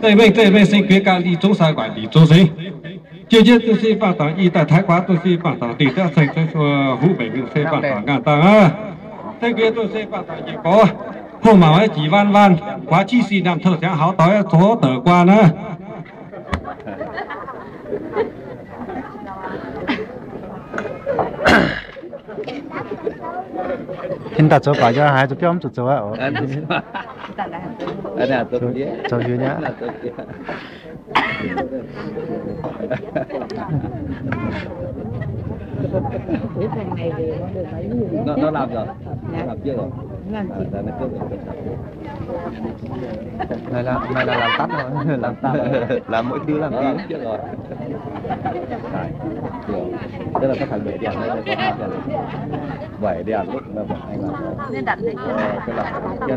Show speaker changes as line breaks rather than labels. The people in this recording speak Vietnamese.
这边这边是国家里中山管理中心，这些都是把党一代台湾都是把党对的，甚至说湖北都是把党干党啊，这个都是把党一个，后马儿几万万，花几十年头想好到要做得官呢。
Cho cả cho hai cho piom cho cho ở
Ada tu dia.
cho hiu nhá
Ada tu dia. Nó nó làm rồi. Nó làm chưa rồi.
Làm
À,
này là này là làm tắt rồi làm tắt làm mỗi thứ làm tí
làm chưa rồi. Tức là có phải bảy đèn đây là hai đèn. Bảy đèn lúc là bọn anh làm.
nên đặt lên
Ờ, cái là